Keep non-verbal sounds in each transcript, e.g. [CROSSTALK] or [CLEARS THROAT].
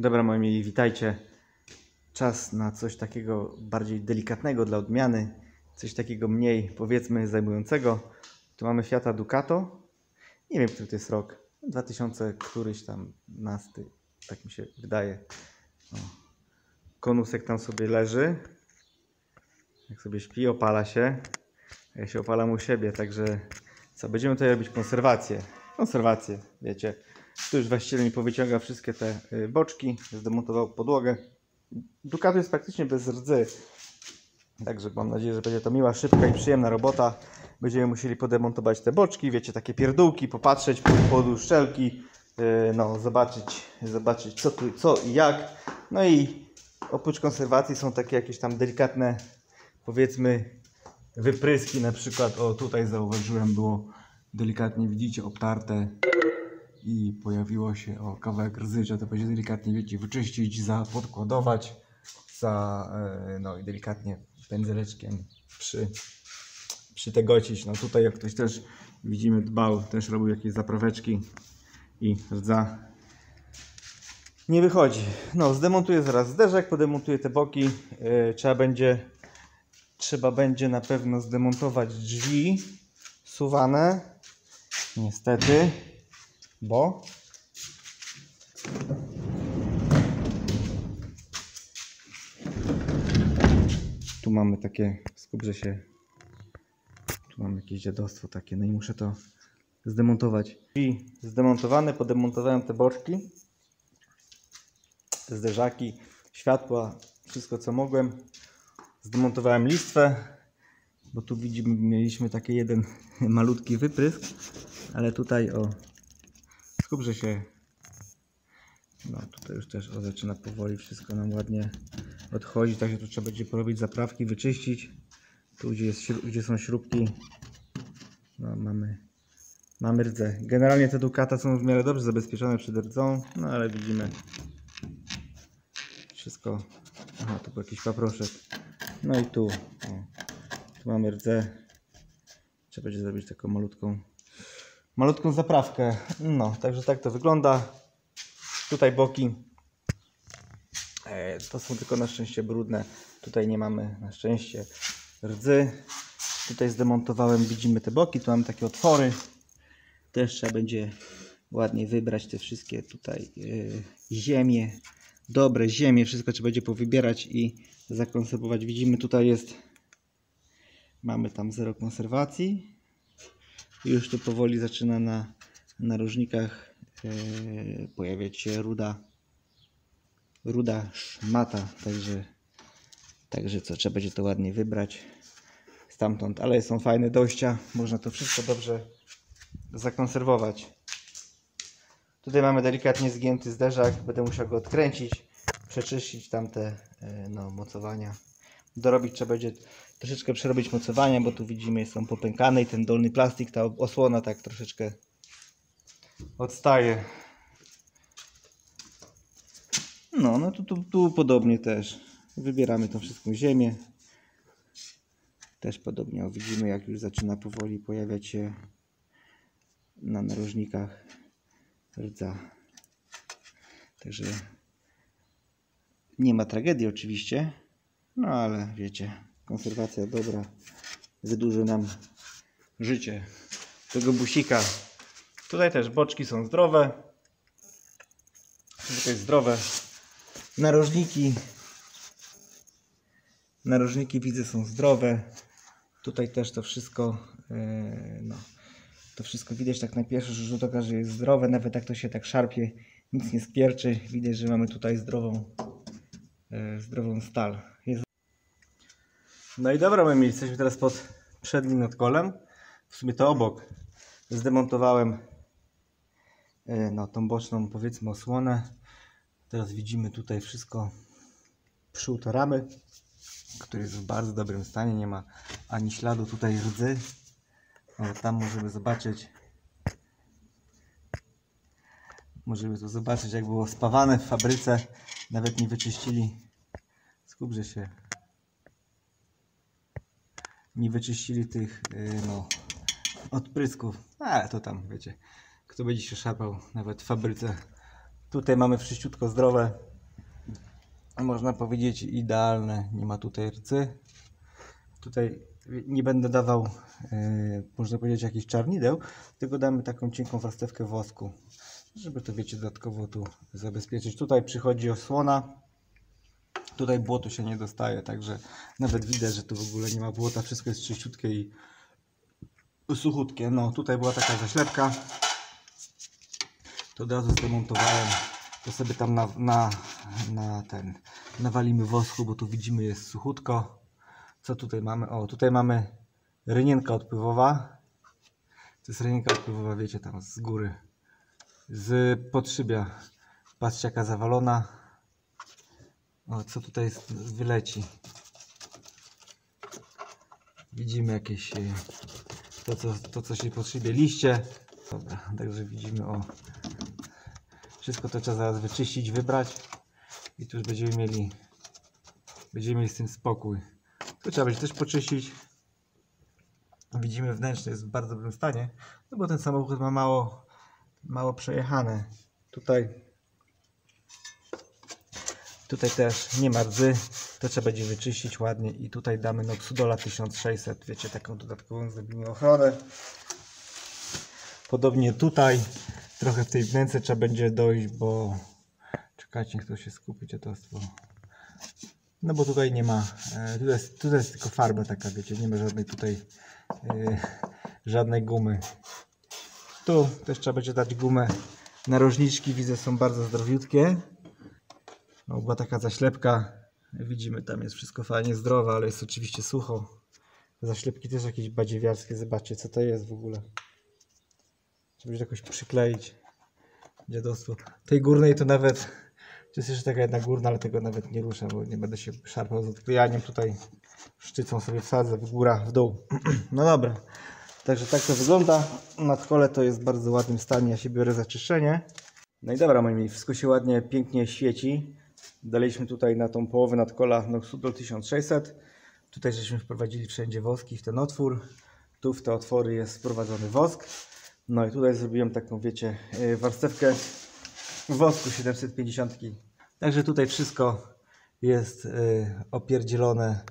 Dobra, moi mili, witajcie. Czas na coś takiego bardziej delikatnego dla odmiany, coś takiego mniej, powiedzmy, zajmującego. Tu mamy Fiata Ducato. Nie wiem, który to jest rok. 2000 któryś tam, nasty, tak mi się wydaje. O. Konusek tam sobie leży. Jak sobie śpi, opala się. Ja się opalam u siebie, także co, będziemy tutaj robić konserwację. Konserwację, wiecie. Tu już właściciel mi powyciąga wszystkie te y, boczki, zdemontował podłogę. Ducato jest praktycznie bez rdzy. Także mam nadzieję, że będzie to miła, szybka i przyjemna robota. Będziemy musieli podemontować te boczki, wiecie, takie pierdółki, popatrzeć pod, pod uszczelki, yy, no, zobaczyć, zobaczyć co tu, co i jak. No i oprócz konserwacji są takie jakieś tam delikatne, powiedzmy, wypryski. Na przykład, o tutaj zauważyłem, było delikatnie, widzicie, obtarte i pojawiło się o kawałek rdzy, trzeba to będzie delikatnie, wiecie, wyczyścić, zapodkładować, za, e, no i delikatnie pędzeleczkiem przy, przytegocić. No tutaj jak ktoś też, widzimy, dbał, też robił jakieś zapraweczki i rdza nie wychodzi. No, zdemontuję zaraz zderzek, podemontuję te boki, e, trzeba będzie, trzeba będzie na pewno zdemontować drzwi suwane, niestety, bo tu mamy takie, skubrze się, tu mamy jakieś dziadostwo takie, no i muszę to zdemontować. I zdemontowane, podemontowałem te boczki, te zderzaki, światła, wszystko co mogłem. Zdemontowałem listwę, bo tu widzimy, mieliśmy taki jeden [LAUGHS] malutki wyprysk, ale tutaj o, skubrze się, no tutaj już też o, zaczyna powoli wszystko nam ładnie odchodzić, także tu trzeba będzie porobić zaprawki, wyczyścić. Tu gdzie, jest, gdzie są śrubki, no mamy, mamy rdzę. Generalnie te Ducata są w miarę dobrze zabezpieczone przed rdzą, no ale widzimy wszystko, aha tu był jakiś paproszek. No i tu, o, tu mamy rdzę. Trzeba będzie zrobić taką malutką, malutką zaprawkę. No, także tak to wygląda. Tutaj boki. E, To są tylko na szczęście brudne. Tutaj nie mamy na szczęście rdzy. Tutaj zdemontowałem, widzimy te boki. Tu mamy takie otwory. Też trzeba będzie ładnie wybrać te wszystkie tutaj e, ziemie. Dobre ziemie. Wszystko trzeba będzie powybierać i zakonserwować. Widzimy tutaj jest mamy tam zero konserwacji. Już tu powoli zaczyna na narożnikach e, pojawiać się ruda ruda szmata, także także co, trzeba będzie to ładnie wybrać stamtąd, ale są fajne dojścia, można to wszystko dobrze zakonserwować. Tutaj mamy delikatnie zgięty zderzak, będę musiał go odkręcić, przeczyścić tamte e, no, mocowania. Dorobić trzeba będzie troszeczkę przerobić mocowania, bo tu widzimy są popękane i ten dolny plastik, ta osłona tak troszeczkę odstaje. No, no tu, tu, tu podobnie też. Wybieramy tą wszystką ziemię. Też podobnie o, widzimy jak już zaczyna powoli pojawiać się na narożnikach rdza. Także nie ma tragedii oczywiście, no ale wiecie, konserwacja dobra wydłuży nam życie tego busika. Tutaj też boczki są zdrowe. Tutaj zdrowe. Narożniki. Narożniki widzę są zdrowe. Tutaj też to wszystko, e, no, to wszystko widać tak na pierwszy rzut oka, że jest zdrowe. Nawet jak to się tak szarpie, nic nie skwierczy. Widać, że mamy tutaj zdrową, e, zdrową stal. No i dobra, my jesteśmy teraz pod przednim nadkolem. W sumie to obok. Zdemontowałem e, no, tą boczną, powiedzmy, osłonę. Teraz widzimy tutaj wszystko przód ramy, który jest w bardzo dobrym stanie. Nie ma ani śladu tutaj rdzy. O, tam możemy zobaczyć. Możemy tu zobaczyć, jak było spawane w fabryce. Nawet nie wyczyścili. Skubrze się. Nie wyczyścili tych yy, no, odprysków. Ale to tam, wiecie, kto będzie się szarpał nawet w fabryce. Tutaj mamy wszyściutko zdrowe. można powiedzieć idealne, nie ma tutaj rcy. Tutaj nie będę dawał, e, można powiedzieć, jakichś czarnideł, tylko damy taką cienką warstewkę wosku, żeby to wiecie dodatkowo tu zabezpieczyć. Tutaj przychodzi osłona, tutaj błoto się nie dostaje, także nawet widać, że tu w ogóle nie ma błota, wszystko jest czyściutkie i suchutkie. No tutaj była taka zaślepka, to od razu zdemontowałem, to sobie tam na, na, na ten nawalimy wosku, bo tu widzimy jest suchutko. Co tutaj mamy? O, tutaj mamy rynienka odpływowa. To jest rynienka odpływowa, wiecie, tam z góry. Z podszybia. Patrzcie jaka zawalona. O, co tutaj jest, wyleci. Widzimy jakieś e, to co, to, co się podszybie liście. Dobra, także widzimy o. Wszystko to trzeba zaraz wyczyścić, wybrać. I tu już będziemy mieli będziemy mieli z tym spokój. Tu trzeba będzie też poczyścić. Widzimy wnętrzny jest w bardzo dobrym stanie, no bo ten samochód ma mało, mało przejechane. Tutaj tutaj też nie ma rdzy, to trzeba będzie wyczyścić ładnie i tutaj damy Noxudola 1600, wiecie, taką dodatkową zrobimy ochronę. Podobnie tutaj, trochę w tej wnęce trzeba będzie dojść, bo czekajcie, kto się skupić, a to jest to. No bo tutaj nie ma, e, tutaj jest, tutaj jest tylko farba taka, wiecie, nie ma żadnej tutaj e, żadnej gumy. Tu też trzeba będzie dać gumę. Narożniczki widzę są bardzo zdrowiutkie. No, była taka zaślepka. Widzimy, tam jest wszystko fajnie zdrowe, ale jest oczywiście sucho. Zaślepki też jakieś badziewiarskie. Zobaczcie, co to jest w ogóle. Trzeba będzie jakoś przykleić. Dziadostwo. Tej górnej to nawet... To jest jeszcze taka jedna górna, ale tego nawet nie ruszę, bo nie będę się szarpał z odklejaniem. Tutaj szczycą sobie wsadzę w górę, w dół. [CLEARS THROAT] No dobra. Także tak to wygląda. Nadkole to jest w bardzo ładnym stanie. Ja się biorę za czyszczenie. No i dobra, moi mili, wszystko się ładnie, pięknie świeci. Daliśmy tutaj na tą połowę nadkola Noxudol 1600. Tutaj żeśmy wprowadzili wszędzie woski w ten otwór. Tu w te otwory jest wprowadzony wosk. No i tutaj zrobiłem taką, wiecie, yy, warstewkę wosku 750. Także tutaj wszystko jest yy, opierdzielone.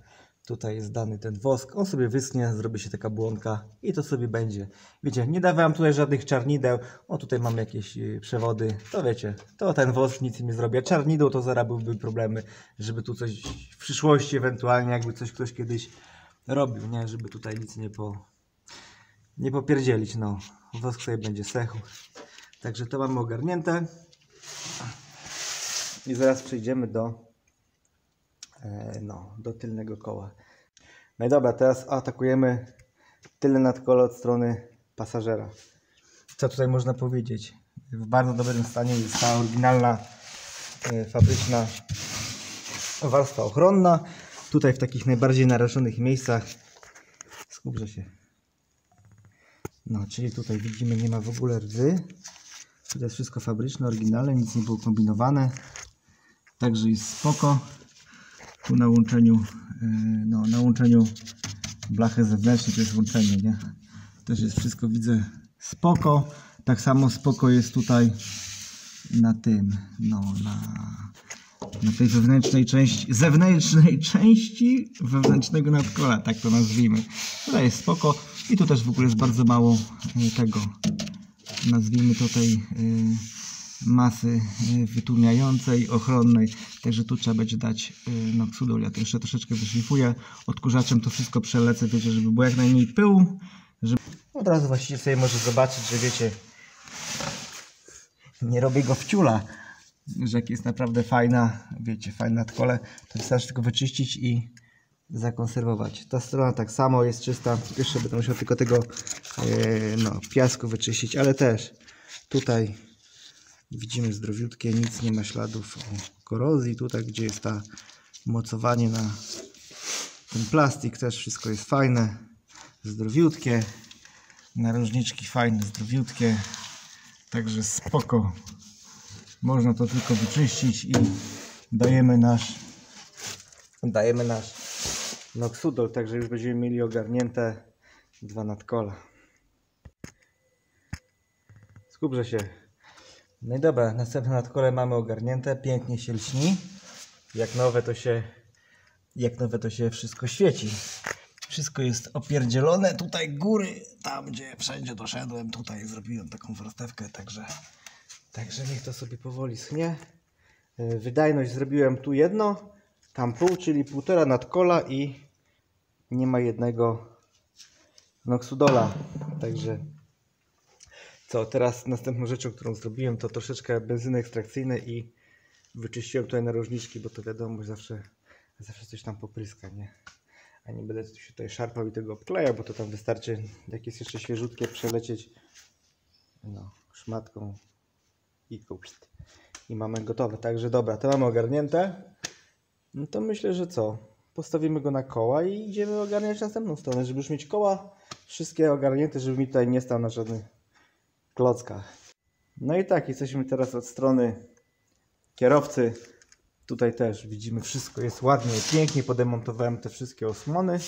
Tutaj jest dany ten wosk. On sobie wyschnie, zrobi się taka błonka i to sobie będzie. Wiecie, nie dawałem tutaj żadnych czarnideł. O, tutaj mamy jakieś yy, przewody. To wiecie, to ten wosk nic nie zrobi. A czarnideł to zaraz problemy, żeby tu coś w przyszłości ewentualnie, jakby coś ktoś kiedyś robił, nie? Żeby tutaj nic nie po... Nie popierdzielić, no. Wosk sobie będzie sechł. Także to mamy ogarnięte. I zaraz przejdziemy do no, do tylnego koła. No i dobra, teraz atakujemy tylne nadkole od strony pasażera. Co tutaj można powiedzieć? W bardzo dobrym stanie jest ta oryginalna e, fabryczna warstwa ochronna. Tutaj w takich najbardziej narażonych miejscach skupże się. No, czyli tutaj widzimy nie ma w ogóle rdzy. Tutaj jest wszystko fabryczne, oryginalne, nic nie było kombinowane. Także jest spoko. Tu na łączeniu, yy, no, na łączeniu blachy zewnętrznej to jest łączenie, nie? Też jest wszystko, widzę, spoko. Tak samo spoko jest tutaj na tym, no, na, na tej wewnętrznej części, zewnętrznej [LAUGHS] części wewnętrznego nadkola, tak to nazwijmy. Tutaj jest spoko i tu też w ogóle jest bardzo mało yy, tego, nazwijmy to tej yy, masy y, wytłumiającej, ochronnej. Także tu trzeba będzie dać y, noxudol. Ja to jeszcze troszeczkę wyszlifuję. Odkurzaczem to wszystko przelecę, wiecie, żeby było jak najmniej pyłu. Żeby... Od razu właściwie sobie może zobaczyć, że wiecie, nie robię go w ciula. Że jest naprawdę fajna, wiecie, fajna tkole, to wystarczy tylko wyczyścić i zakonserwować. Ta strona tak samo jest czysta. Jeszcze będę musiał tylko tego yy, no, piasku wyczyścić, ale też tutaj Widzimy zdrowiutkie, nic nie ma śladów korozji. Tutaj, gdzie jest ta mocowanie na ten plastik, też wszystko jest fajne, zdrowiutkie. Narożniczki fajne, zdrowiutkie. Także spoko. Można to tylko wyczyścić i dajemy nasz dajemy nasz Noxudol, także już będziemy mieli ogarnięte dwa nadkola. Skupże się. No i dobra, następne nadkole mamy ogarnięte, pięknie się lśni. jak nowe to się jak nowe to się wszystko świeci. Wszystko jest opierdzielone, tutaj góry, tam gdzie wszędzie doszedłem, tutaj zrobiłem taką warstewkę, także także niech to sobie powoli schnie. Yy, Wydajność zrobiłem tu jedno, tam pół, czyli półtora nadkola i nie ma jednego Noxudola, także co, teraz następną rzeczą, którą zrobiłem, to troszeczkę benzyny ekstrakcyjnej i wyczyściłem tutaj narożniczki, bo to wiadomo, że zawsze, zawsze coś tam popryska, nie? A nie będę się tutaj szarpał i tego obklejał, bo to tam wystarczy, jak jest jeszcze świeżutkie, przelecieć no, szmatką i kupst. I mamy gotowe. Także dobra, to mamy ogarnięte. No to myślę, że co? Postawimy go na koła i idziemy ogarniać następną stronę, żeby już mieć koła wszystkie ogarnięte, żeby mi tutaj nie stał na żadnych klockach. No i tak, jesteśmy teraz od strony kierowcy. Tutaj też widzimy wszystko jest ładnie, pięknie. Podemontowałem te wszystkie osłony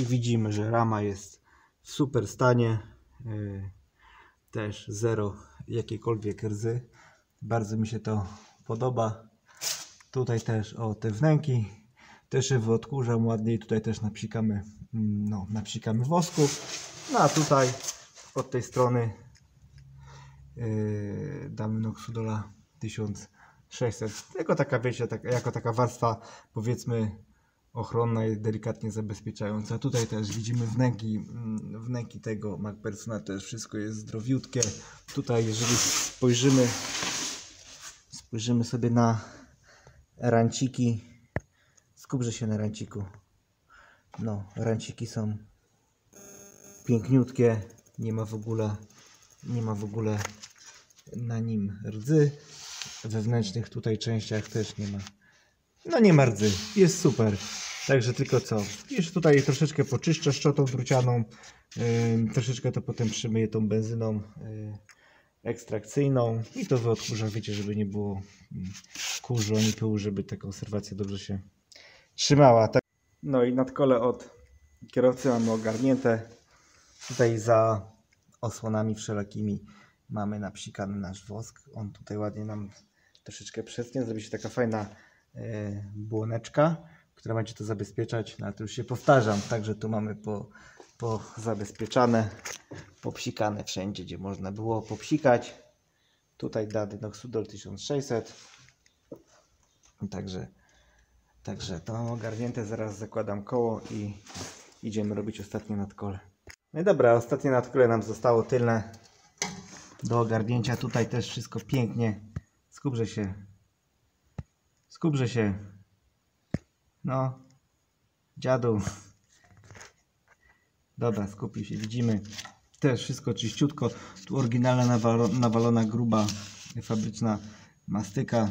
i widzimy, że rama jest w super stanie. Yy, Też zero jakiejkolwiek rdzy. Bardzo mi się to podoba. Tutaj też o te wnęki też je wyodkurzam ładniej. Tutaj też napsikamy, mm, no, napsikamy wosku. No a tutaj od tej strony yy, damy Noxudola 1600. Jako taka, wiecie, tak, jako taka warstwa powiedzmy ochronna i delikatnie zabezpieczająca. Tutaj też widzimy wnęki, mm, wnęki tego MacPersona, też wszystko jest zdrowiutkie. Tutaj jeżeli spojrzymy, spojrzymy sobie na ranciki, skupże się na ranciku. No, ranciki są piękniutkie, nie ma w ogóle, nie ma w ogóle na nim rdzy. Wewnętrznych tutaj częściach też nie ma. No nie ma rdzy, jest super. Także tylko co, jeszcze tutaj troszeczkę poczyszczę szczotą drucianą, yy, troszeczkę to potem przymyję tą benzyną yy, ekstrakcyjną i to wyodkurzam, wiecie, żeby nie było mm, kurzu ani pyłu, żeby ta konserwacja dobrze się trzymała. Tak. No i nadkole od kierowcy mamy ogarnięte. Tutaj za osłonami wszelakimi mamy napsikany nasz wosk. On tutaj ładnie nam troszeczkę przesnie. Zrobi się taka fajna e, błoneczka, która będzie to zabezpieczać. No ale to już się powtarzam. Także tu mamy po, po zabezpieczane, popsikane wszędzie, gdzie można było popsikać. Tutaj dady Noxudol 1600. Także Także to mam ogarnięte, zaraz zakładam koło i idziemy robić ostatnie nadkole. No i dobra, ostatnie nadkole nam zostało tylne do ogarnięcia. Tutaj też wszystko pięknie. Skupże się. Skupże się. No. Dziadu. Dobra, skupił się. Widzimy też wszystko czyściutko. Tu oryginalna nawalo, nawalona gruba fabryczna mastyka.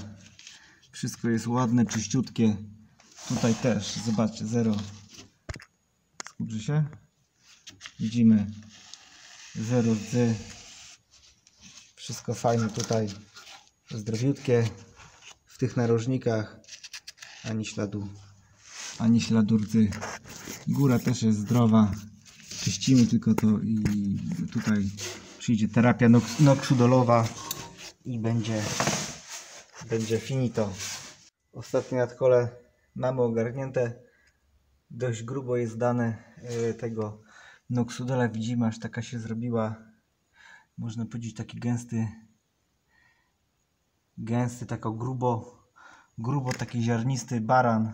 Wszystko jest ładne, czyściutkie. Tutaj też, zobaczcie, zero. Skuprzy się. Widzimy zero rdzy. Wszystko fajne tutaj, zdrowiutkie. W tych narożnikach ani śladu, ani śladu rdzy. Góra też jest zdrowa. Czyścimy tylko to i tutaj przyjdzie terapia nok- noksudolowa i będzie, będzie finito. Ostatnie nadkole mamy ogarnięte. Dość grubo jest dane y, tego Noxudola. Widzimy, aż taka się zrobiła. Można powiedzieć taki gęsty, gęsty, tako grubo, grubo taki ziarnisty baran.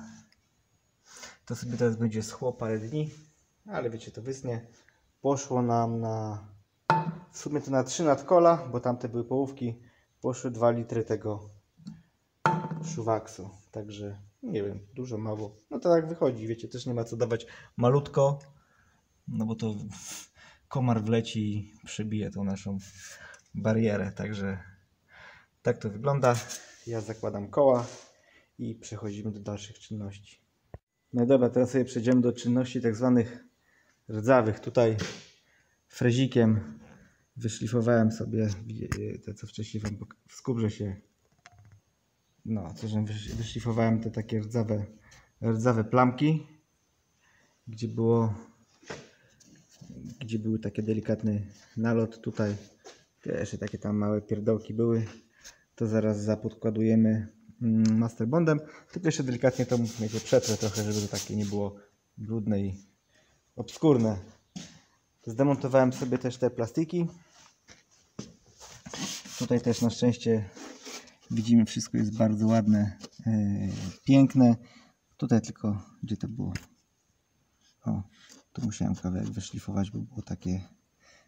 To sobie teraz będzie schło parę dni, ale wiecie, to wysnie. Poszło nam na, w sumie to na 3 nadkola, bo tamte były połówki. Poszły 2 litry tego szuwaksu. Także nie wiem, dużo, mało. No to tak wychodzi, wiecie, też nie ma co dawać malutko, no bo to komar wleci i przebije tą naszą barierę. Także tak to wygląda. Ja zakładam koła i przechodzimy do dalszych czynności. No dobra, teraz sobie przejdziemy do czynności tak zwanych rdzawych. Tutaj frezikiem wyszlifowałem sobie te, co wcześniej wam w skubrze się no, co że wysz- wyszlifowałem te takie rdzawe, rdzawe plamki, gdzie było, gdzie były takie delikatny nalot tutaj, te jeszcze takie tam małe pierdołki były, to zaraz zapodkładujemy mm, Master Bondem. Tylko jeszcze delikatnie to wiecie, przetrę trochę, żeby to takie nie było brudne i obskurne. Zdemontowałem sobie też te plastiki. Tutaj też na szczęście widzimy wszystko jest bardzo ładne, yy, piękne. Tutaj tylko, gdzie to było? O, tu musiałem kawałek wyszlifować, bo było takie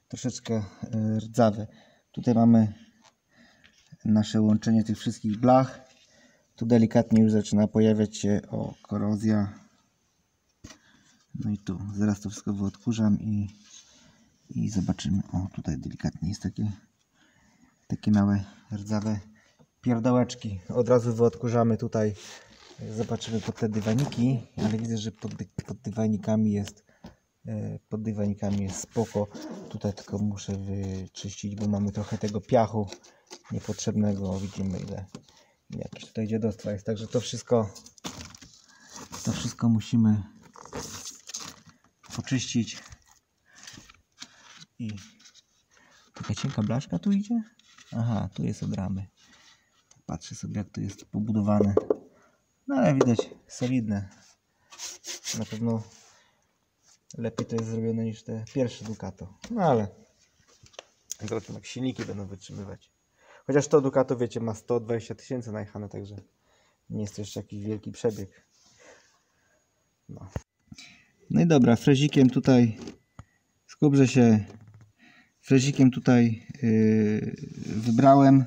troszeczkę yy, rdzawe. Tutaj mamy nasze łączenie tych wszystkich blach. Tu delikatnie już zaczyna pojawiać się o korozja. No i tu zaraz to wszystko wyodkurzam i, i zobaczymy. O tutaj delikatnie jest takie takie małe rdzawe pierdołeczki. Od razu wyodkurzamy tutaj. Zobaczymy pod te dywaniki, ale widzę, że pod, pod dywanikami jest e, pod dywanikami jest spoko. Tutaj tylko muszę wyczyścić, bo mamy trochę tego piachu niepotrzebnego. Widzimy ile jakiś tutaj dziadostwa jest. Także to wszystko to wszystko musimy poczyścić i taka cienka blaszka tu idzie? Aha, tu jest od ramy. Patrzę sobie jak to jest pobudowane. No ale widać solidne. Na pewno lepiej to jest zrobione niż te pierwsze Ducato. No ale zobaczymy jak silniki będą wytrzymywać. Chociaż to Ducato wiecie ma 120 tysięcy najechane, także nie jest to jeszcze jakiś wielki przebieg. No. No i dobra, frezikiem tutaj skubrze się frezikiem tutaj yy, wybrałem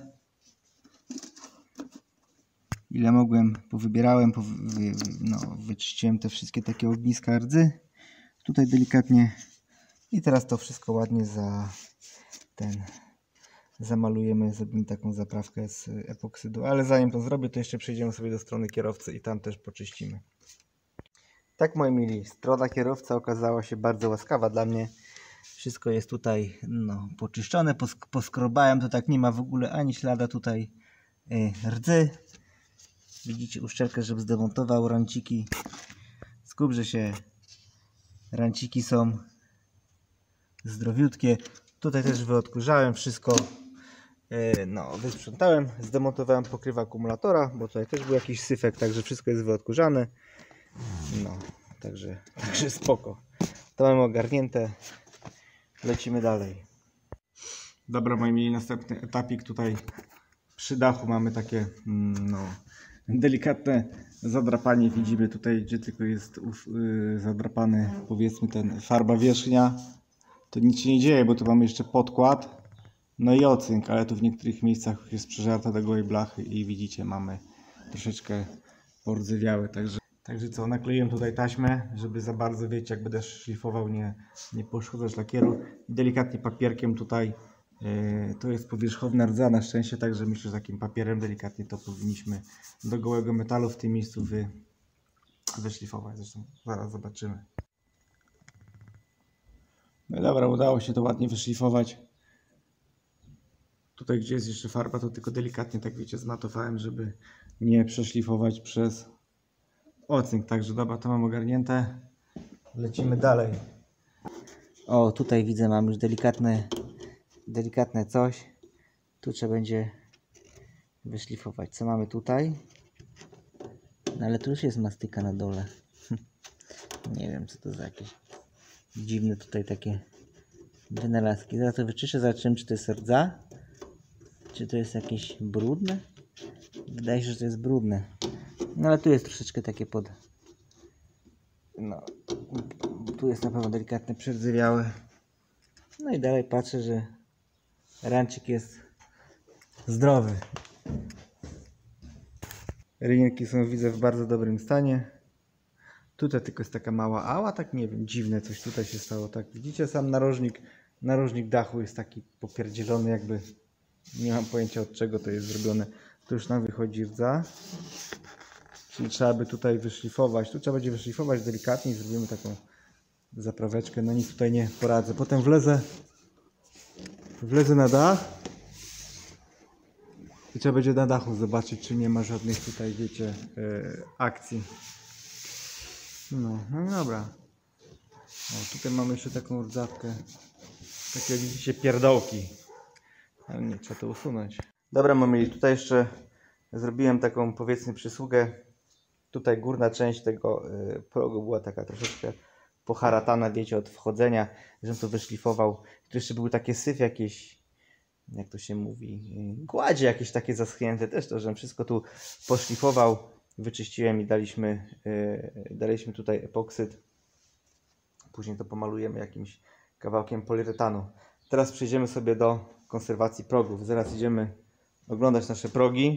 ile mogłem powybierałem powy, wy, no, wyczyściłem te wszystkie takie ogniska rdzy tutaj delikatnie. I teraz to wszystko ładnie za ten zamalujemy, zrobimy taką zaprawkę z epoksydu, ale zanim to zrobię to jeszcze przejdziemy sobie do strony kierowcy i tam też poczyścimy. Tak moi mili, strona kierowca okazała się bardzo łaskawa dla mnie. Wszystko jest tutaj no, poczyszczone, posk poskrobałem, to tak nie ma w ogóle ani ślada tutaj y, rdzy. Widzicie uszczelkę, żeby zdemontował ranciki. Skubrze się, ranciki są zdrowiutkie. Tutaj też wyodkurzałem wszystko. y, No, wysprzątałem, zdemontowałem pokrywę akumulatora, bo tutaj też był jakiś syfek, także wszystko jest wyodkurzane. No, także, [LAUGHS] także spoko. To mamy ogarnięte. Lecimy dalej. Dobra, moi mieli następny etapik tutaj przy dachu mamy takie mm, no, delikatne zadrapanie. Widzimy tutaj, gdzie tylko jest y, zadrapany powiedzmy ten farba wierzchnia. To nic się nie dzieje, bo tu mamy jeszcze podkład. No i ocynk, ale tu w niektórych miejscach jest przeżarta do gołej blachy i widzicie, mamy troszeczkę pordzewiałe, także Także co, nakleiłem tutaj taśmę, żeby za bardzo, wiecie, jak będę szlifował, nie, nie poszkodzać lakieru. Delikatnie papierkiem tutaj, to jest powierzchowna rdza na szczęście, także myślę, że takim papierem delikatnie to powinniśmy do gołego metalu w tym miejscu wy, wyszlifować. Zresztą zaraz zobaczymy. No dobra, udało się to ładnie wyszlifować. Tutaj, gdzie jest jeszcze farba, to tylko delikatnie, tak wiecie, zmatowałem, żeby nie przeszlifować przez ocynk. Także dobra, to mam ogarnięte. Lecimy dalej. O, tutaj widzę, mam już delikatne, delikatne coś. Tu trzeba będzie wyszlifować. Co mamy tutaj? No ale tu już jest mastyka na dole. [LAUGHS] Nie wiem, co to za jakieś dziwne tutaj takie wynalazki. Zaraz to wyczyszczę, zobaczymy, czy to jest rdza, czy to jest jakieś brudne. Wydaje się, że to jest brudne. No ale tu jest troszeczkę takie pod... No, tu jest na pewno delikatne przerdzewiałe. No i dalej patrzę, że ranczyk jest zdrowy. Rynienki są widzę w bardzo dobrym stanie. Tutaj tylko jest taka mała ała, tak nie wiem, dziwne coś tutaj się stało. Tak widzicie sam narożnik, narożnik dachu jest taki popierdzielony jakby nie mam pojęcia od czego to jest zrobione. Tu już nam wychodzi rdza. Czyli trzeba by tutaj wyszlifować. Tu trzeba będzie wyszlifować delikatnie i zrobimy taką zapraweczkę. No nic tutaj nie poradzę. Potem wlezę, wlezę na dach i trzeba będzie na dachu zobaczyć, czy nie ma żadnych tutaj, wiecie, e, akcji. No, no dobra. O, tutaj mamy jeszcze taką rdzawkę. Takie widzicie pierdołki. Ale nie, trzeba to usunąć. Dobra, mamy tutaj jeszcze zrobiłem taką powiedzmy przysługę. Tutaj górna część tego y, progu była taka troszeczkę poharatana, wiecie, od wchodzenia, żebym to wyszlifował. Tu jeszcze były takie syf jakieś, jak to się mówi, gładzie jakieś takie zaschnięte też, to żebym wszystko tu poszlifował, wyczyściłem i daliśmy, y, daliśmy tutaj epoksyd. Później to pomalujemy jakimś kawałkiem poliuretanu. Teraz przejdziemy sobie do konserwacji progów. Zaraz idziemy oglądać nasze progi.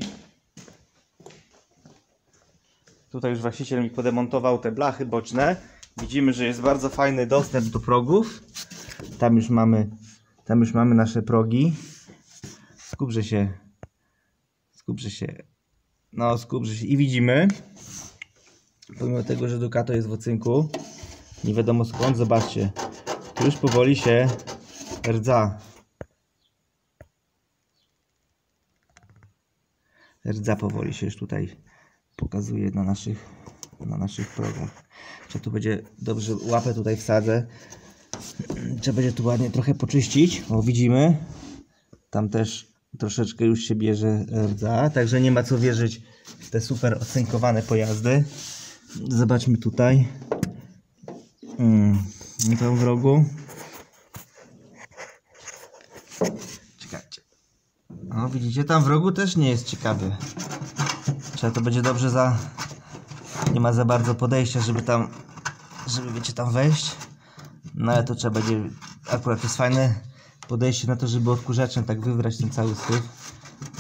Tutaj już właściciel mi podemontował te blachy boczne. Widzimy, że jest bardzo fajny dostęp do progów. Tam już mamy, tam już mamy nasze progi. Skupże się. Skupże się. No, skupże się. I widzimy, pomimo tego, że Ducato jest w ocynku, nie wiadomo skąd, zobaczcie, tu już powoli się rdza. Rdza powoli się już tutaj pokazuje na naszych, na naszych progach. Trzeba tu będzie dobrze łapę tutaj wsadzę. Trzeba będzie tu ładnie trochę poczyścić. O, widzimy. Tam też troszeczkę już się bierze rdza, także nie ma co wierzyć w te super ocynkowane pojazdy. Zobaczmy tutaj. Mm, tam w rogu. Czekajcie. O, widzicie, tam w rogu też nie jest ciekawy. Trzeba to będzie dobrze za... Nie ma za bardzo podejścia, żeby tam... Żeby, wiecie, tam wejść. No ale to trzeba będzie... Akurat jest fajne podejście na to, żeby odkurzaczem tak wywrać ten cały syf.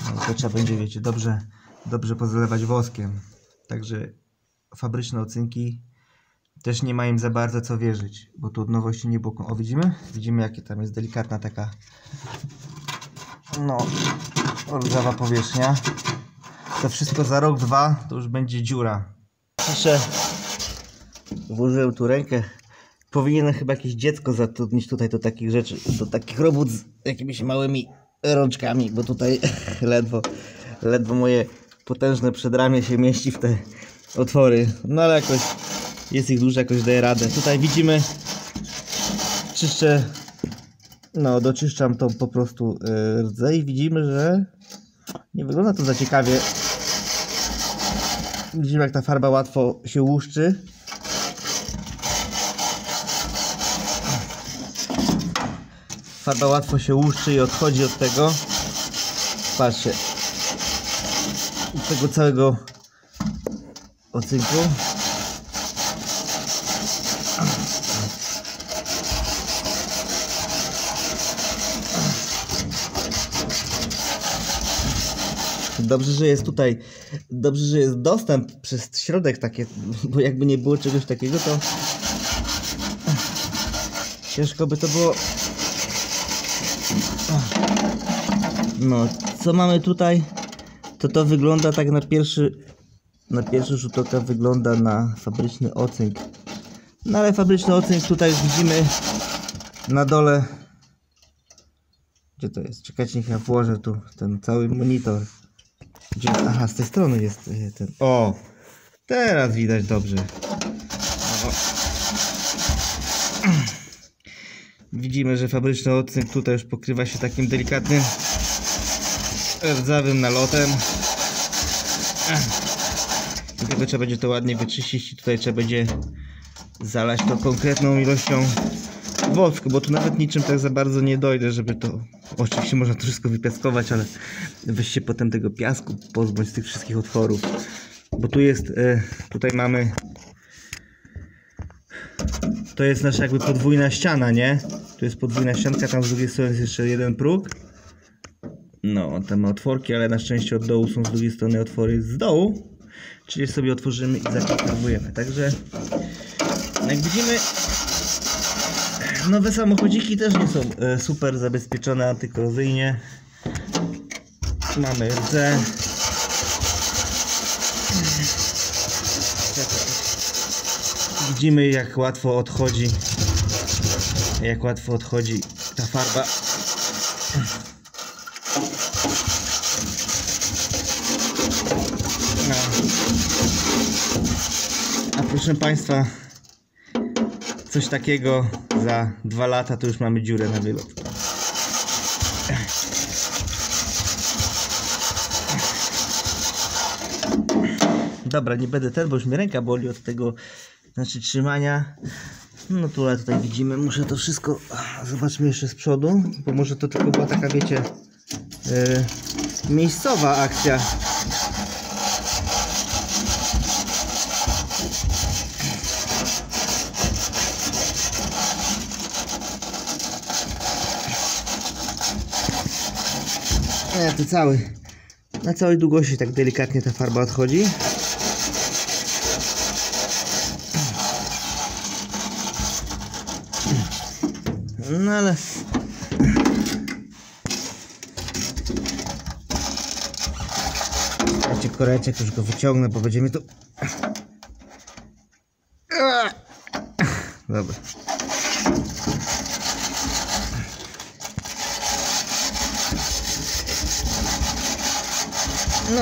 No, to trzeba będzie, wiecie, dobrze, dobrze pozalewać woskiem. Także fabryczne ocynki też nie ma im za bardzo co wierzyć, bo tu od nowości nie było. O, widzimy? Widzimy, jakie tam jest delikatna taka no, rdzawa powierzchnia. To wszystko za rok, dwa to już będzie dziura. Jeszcze włożyłem tu rękę. Powinienem chyba jakieś dziecko zatrudnić tutaj do takich rzeczy, do takich robót z jakimiś małymi rączkami, bo tutaj [LAUGHS] ledwo, ledwo moje potężne przedramię się mieści w te otwory. No ale jakoś jest ich dużo, jakoś daję radę. Tutaj widzimy, czyszczę, no doczyszczam tą po prostu yy, rdzę i widzimy, że nie wygląda to za ciekawie. Widzimy jak ta farba łatwo się łuszczy. Farba łatwo się łuszczy i odchodzi od tego. Patrzcie. Od tego całego ocynku. Dobrze, że jest tutaj, dobrze, że jest dostęp przez środek takie, bo jakby nie było czegoś takiego, to ciężko by to było. No, co mamy tutaj? To to wygląda tak na pierwszy, na pierwszy rzut oka wygląda na fabryczny ocynk. No ale fabryczny ocynk tutaj widzimy na dole. Gdzie to jest? Czekajcie, niech ja włożę tu ten cały monitor. Gdzie? Aha, z tej strony jest e, ten. O! Teraz widać dobrze. O. Widzimy, że fabryczny odcinek tutaj już pokrywa się takim delikatnym rdzawym nalotem. Tylko trzeba będzie to ładnie wyczyścić i tutaj trzeba będzie zalać to konkretną ilością wosku, bo tu nawet niczym tak za bardzo nie dojdę, żeby to... Oczywiście można to wszystko wypiaskować, ale weź się potem tego piasku pozbądź tych wszystkich otworów. Bo tu jest, e, tutaj mamy... To jest nasza jakby podwójna ściana, nie? Tu jest podwójna ścianka, tam z drugiej strony jest jeszcze jeden próg. No, tam ma otworki, ale na szczęście od dołu są z drugiej strony otwory z dołu. Czyli sobie otworzymy i zakonserwujemy. Także jak widzimy, nowe samochodziki też nie są e, super zabezpieczone antykorozyjnie. Mamy rdze. Widzimy jak łatwo odchodzi jak łatwo odchodzi ta farba. No. A proszę Państwa, coś takiego za dwa lata to już mamy dziurę na wylot. Dobra, nie będę ten, bo już mi ręka boli od tego, znaczy trzymania. No tu, ale tutaj widzimy, muszę to wszystko, zobaczmy jeszcze z przodu, bo może to tylko była taka, wiecie, yy, miejscowa akcja. Nie, to cały, na całej długości tak delikatnie ta farba odchodzi. No ale... Koreczek już go wyciągnę, bo będzie mi to...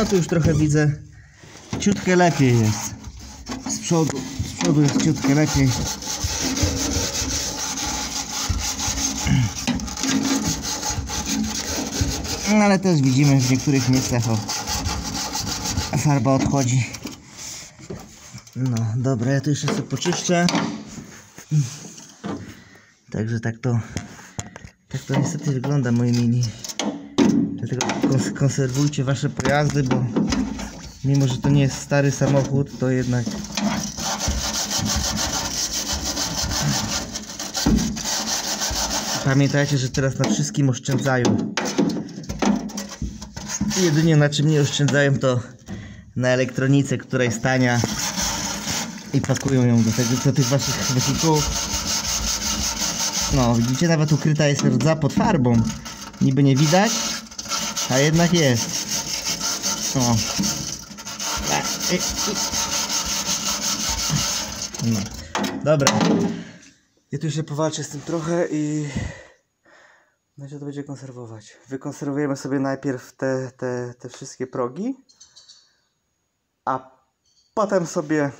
No tu już trochę widzę. Ciutkę lepiej jest. Z przodu, z przodu jest ciutkę lepiej. No ale też widzimy w niektórych miejscach o, farba odchodzi. No dobra, ja to jeszcze sobie poczyszczę. Także tak to tak to niestety wygląda moi mini. Dlatego kons- konserwujcie wasze pojazdy, bo mimo, że to nie jest stary samochód, to jednak pamiętajcie, że teraz na wszystkim oszczędzają. Jedynie na czym nie oszczędzają to na elektronice, która jest tania i pakują ją do, tego, do tych waszych wehikułów. No, widzicie, nawet ukryta jest rdza pod farbą. Niby nie widać, a jednak jest. O. I- i- No. Dobra. Ja tu jeszcze powalczę z tym trochę i będzie to będzie konserwować. Wykonserwujemy sobie najpierw te, te, te wszystkie progi, a potem sobie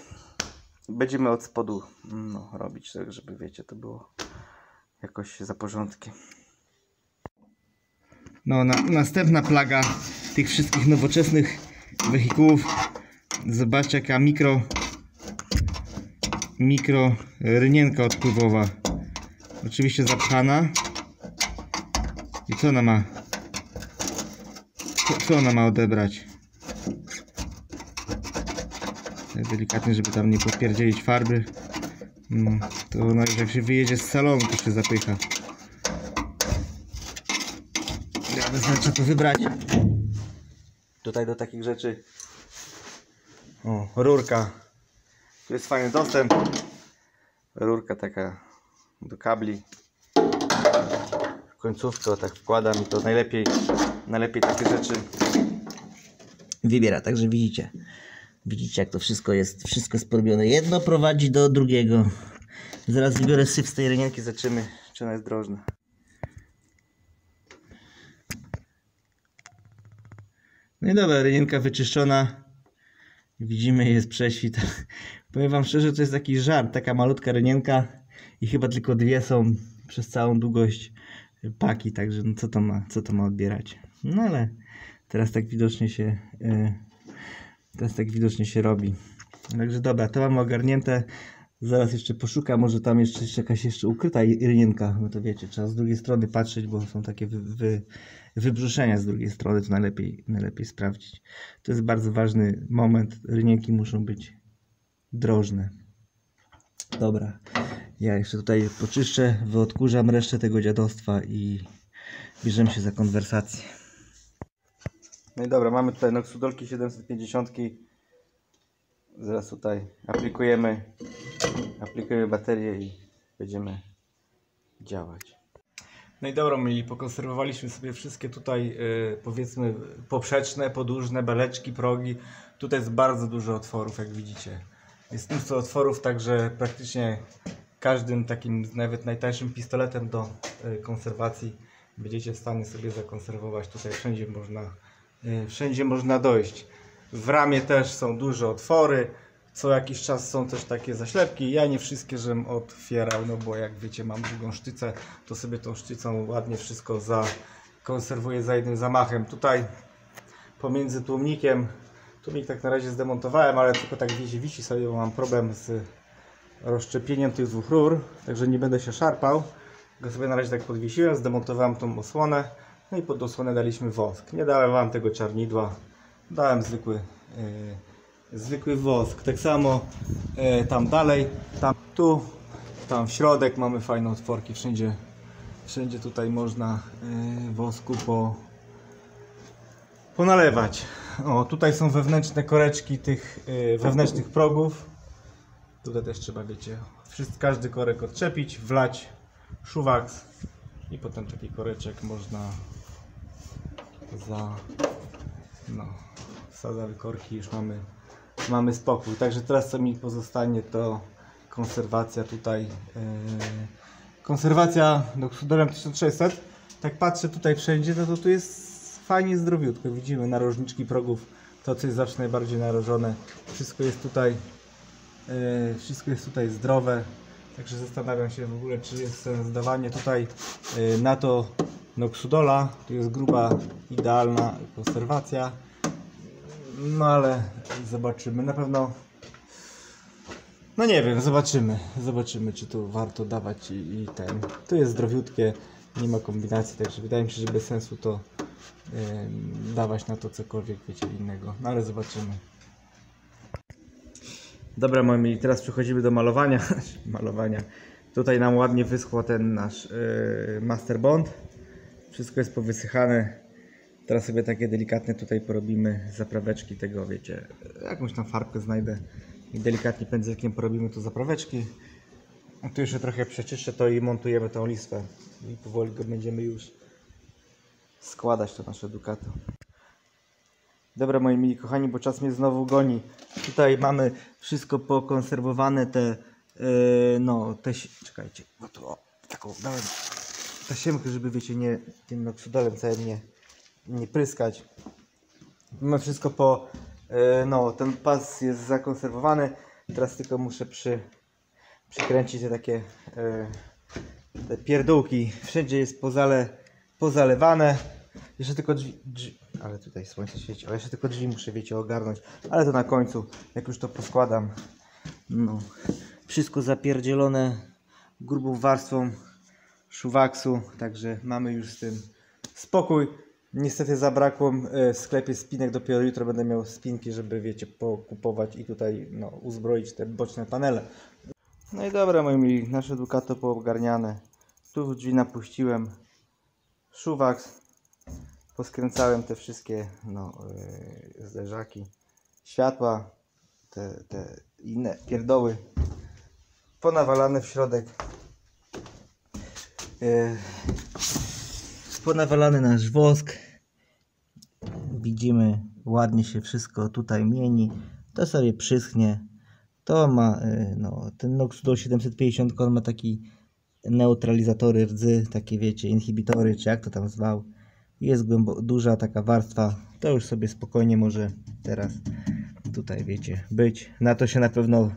będziemy od spodu no, robić, tak żeby wiecie, to było jakoś za porządkiem. No, na, następna plaga tych wszystkich nowoczesnych wehikułów. Zobaczcie jaka mikro mikro rynienka odpływowa. Oczywiście zapchana. I co ona ma? Co, co ona ma odebrać? Tak delikatnie, żeby tam nie popierdzielić farby. No, to ona jak się wyjedzie z salonu, to się zapycha. Ja wystarczy to wybrać. Tutaj do takich rzeczy o, rurka. Tu jest fajny dostęp. Rurka taka do kabli. Końcówkę tak wkładam i to najlepiej, najlepiej takie rzeczy wybiera, także widzicie. Widzicie jak to wszystko jest, wszystko jest porobione. Jedno prowadzi do drugiego. Zaraz wybiorę syf z tej rynienki, zobaczymy czy ona jest drożna. No i dobra, rynienka wyczyszczona. Widzimy, jest prześwit. [LAUGHS] Powiem wam szczerze, to jest taki żart, taka malutka rynienka i chyba tylko dwie są przez całą długość paki, także no co to ma, co to ma odbierać. No ale teraz tak widocznie się e, teraz tak widocznie się robi. Także dobra, to mamy ogarnięte. Zaraz jeszcze poszukam, może tam jeszcze, jakaś jeszcze ukryta rynienka. No to wiecie, trzeba z drugiej strony patrzeć, bo są takie wy, wy, wybrzuszenia z drugiej strony, to najlepiej, najlepiej sprawdzić. To jest bardzo ważny moment. Rynienki muszą być drożne. Dobra, ja jeszcze tutaj poczyszczę, wyodkurzam resztę tego dziadostwa i bierzemy się za konwersację. No i dobra, mamy tutaj Noxudolki 750. Zaraz tutaj aplikujemy, aplikujemy baterię i będziemy działać. No i dobra, mieli, pokonserwowaliśmy sobie wszystkie tutaj y, powiedzmy poprzeczne, podłużne beleczki, progi. Tutaj jest bardzo dużo otworów, jak widzicie. Jest mnóstwo otworów, także praktycznie każdym takim nawet najtańszym pistoletem do y, konserwacji będziecie w stanie sobie zakonserwować. Tutaj wszędzie można, y, wszędzie można dojść. W ramie też są duże otwory. Co jakiś czas są też takie zaślepki. Ja nie wszystkie żem otwierał, no bo jak wiecie, mam długą sztycę, to sobie tą sztycą ładnie wszystko zakonserwuję za jednym zamachem. Tutaj pomiędzy tłumnikiem Tłumik tak na razie zdemontowałem, ale tylko tak wisi, wisi sobie, bo mam problem z rozszczepieniem tych dwóch rur, także nie będę się szarpał. Go sobie na razie tak podwiesiłem, zdemontowałem tą osłonę, no i pod osłonę daliśmy wosk. Nie dałem wam tego czarnidła, dałem zwykły, yy, zwykły wosk. Tak samo yy, tam dalej, tam tu, tam w środek mamy fajne otworki, wszędzie, wszędzie tutaj można yy, wosku po, ponalewać. O, tutaj są wewnętrzne koreczki tych wewnętrznych progów. Tutaj też trzeba, wiecie, wszystko, każdy korek odczepić, wlać szuwaks i potem taki koreczek można za no, wsadzamy korki, już mamy, mamy spokój. Także teraz co mi pozostanie to konserwacja tutaj yy, konserwacja Doxudorem 1600 tak patrzę tutaj wszędzie, no to tu jest fajnie zdrowiutko. Widzimy narożniczki progów, to co jest zawsze najbardziej narażone. Wszystko jest tutaj yy, wszystko jest tutaj zdrowe. Także zastanawiam się w ogóle, czy jest sens dawanie tutaj yy, na to Noxudola. Tu jest gruba, idealna konserwacja. No ale zobaczymy. Na pewno. No nie wiem, zobaczymy. Zobaczymy, czy tu warto dawać i, i ten. Tu jest zdrowiutkie, nie ma kombinacji, także wydaje mi się, że bez sensu to em, dawać na to cokolwiek, wiecie, innego. No ale zobaczymy. Dobra, moi mili, teraz przechodzimy do malowania. [LAUGHS] malowania. Tutaj nam ładnie wyschło ten nasz yy, Master Bond. Wszystko jest powysychane. Teraz sobie takie delikatne tutaj porobimy zapraweczki tego, wiecie, jakąś tam farbkę znajdę i delikatnie pędzelkiem porobimy tu zapraweczki. A tu jeszcze trochę przeczyszczę to i montujemy tą listwę i powoli go będziemy już składać to nasze Ducato. Dobra moi mili kochani, bo czas mnie znowu goni. Tutaj mamy wszystko pokonserwowane, te yy, no, te, czekajcie, bo tu o, taką dałem tasiemkę, żeby wiecie, nie tym noksudolem całym nie, nie pryskać. Mamy wszystko po, yy, no, ten pas jest zakonserwowany. Teraz tylko muszę przy, przykręcić te takie yy, te pierdółki. Wszędzie jest pozale, pozalewane. Jeszcze tylko drzwi, drzwi, ale tutaj słońce świeci, jeszcze tylko drzwi muszę, wiecie, ogarnąć. Ale to na końcu, jak już to poskładam. No, wszystko zapierdzielone grubą warstwą szuwaksu, także mamy już z tym spokój. Niestety zabrakło e, w sklepie spinek, dopiero jutro będę miał spinki, żeby wiecie, pokupować i tutaj no, uzbroić te boczne panele. No i dobra moi mili, nasze Ducato poogarniane. Tu w drzwi napuściłem szuwaks, poskręcałem te wszystkie no, yy, zderzaki, światła, te, te inne pierdoły ponawalane w środek. Yy, ponawalany nasz wosk. Widzimy, ładnie się wszystko tutaj mieni. To sobie przyschnie. To ma, yy, no, ten Nox do 750 on ma taki neutralizatory rdzy, takie wiecie, inhibitory, czy jak to tam zwał. Jest głębo- duża taka warstwa, to już sobie spokojnie może teraz tutaj wiecie być. Na to się na pewno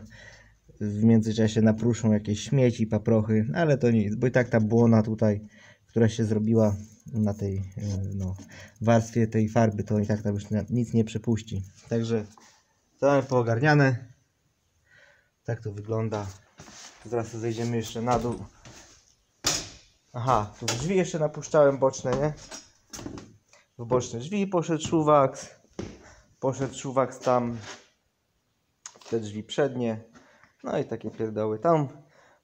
w międzyczasie napruszą jakieś śmieci, paprochy, ale to nic, bo i tak ta błona tutaj, która się zrobiła na tej e, no, warstwie tej farby, to i tak tam już nic nie przepuści. Także to mamy poogarniane. Tak to wygląda. Zaraz zejdziemy jeszcze na dół. Aha, tu drzwi jeszcze napuszczałem boczne, nie? W boczne drzwi poszedł szuwaks. Poszedł szuwaks tam te drzwi przednie. No i takie pierdoły. Tam,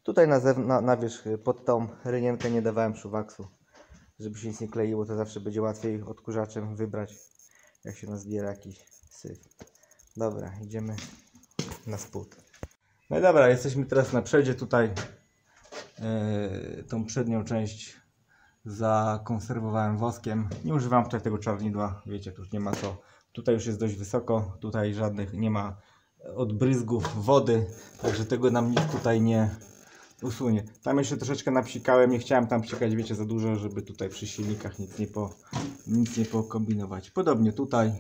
tutaj na, na, na wierzch pod tą rynienkę nie dawałem szuwaksu. Żeby się nic nie kleiło, to zawsze będzie łatwiej odkurzaczem wybrać, jak się nazbiera jakiś syf. Dobra, idziemy na spód. No i dobra, jesteśmy teraz na przedzie tutaj. Yy, tą przednią część zakonserwowałem woskiem. Nie używam tutaj tego czarnidła, wiecie, tu już nie ma co. Tutaj już jest dość wysoko, tutaj żadnych nie ma odbryzgów wody, także tego nam nic tutaj nie usunie. Tam jeszcze troszeczkę napsikałem, nie chciałem tam psikać, wiecie, za dużo, żeby tutaj przy silnikach nic nie, po, nic nie pokombinować. Podobnie tutaj,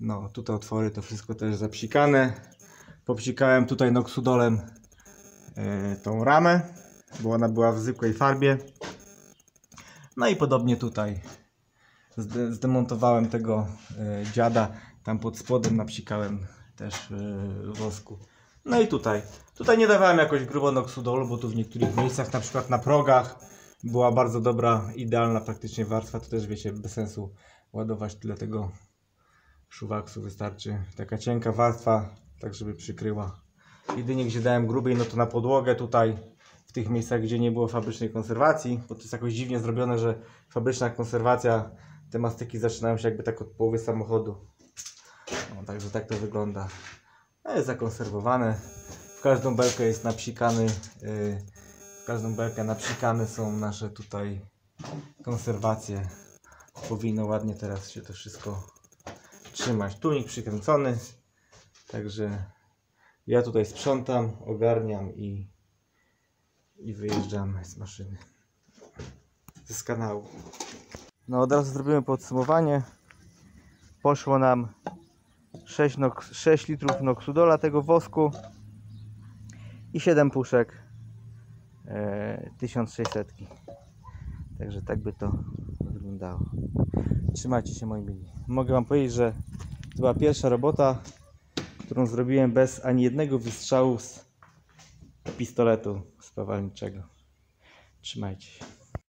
no tutaj otwory to wszystko też zapsikane. Popsikałem tutaj noksudolem yy, tą ramę, bo ona była w zwykłej farbie. No i podobnie tutaj Zde- zdemontowałem tego e, dziada. Tam pod spodem napsikałem też yy, wosku. No i tutaj. Tutaj nie dawałem jakoś grubo noksudolu, bo tu w niektórych miejscach, na przykład na progach, była bardzo dobra, idealna praktycznie warstwa. To też wiecie, bez sensu ładować tyle tego szuwaksu. Wystarczy taka cienka warstwa, tak żeby przykryła. Jedynie gdzie dałem grubiej, no to na podłogę tutaj, w tych miejscach, gdzie nie było fabrycznej konserwacji, bo to jest jakoś dziwnie zrobione, że fabryczna konserwacja, te mastyki zaczynają się jakby tak od połowy samochodu. No, także tak to wygląda. No, jest zakonserwowane. Każdą belkę jest napsikany, w każdą belkę napsikane są nasze tutaj konserwacje. Powinno ładnie teraz się to wszystko trzymać. Tunik przykręcony, także ja tutaj sprzątam, ogarniam i, i wyjeżdżamy z maszyny. Z kanału. No od razu zrobimy podsumowanie. Poszło nam 6, nok- 6 litrów noksudola tego wosku i 7 puszek e, 1600. Także tak by to wyglądało. Trzymajcie się moi mili. Mogę Wam powiedzieć, że to była pierwsza robota, którą zrobiłem bez ani jednego wystrzału z pistoletu spawalniczego. Trzymajcie się.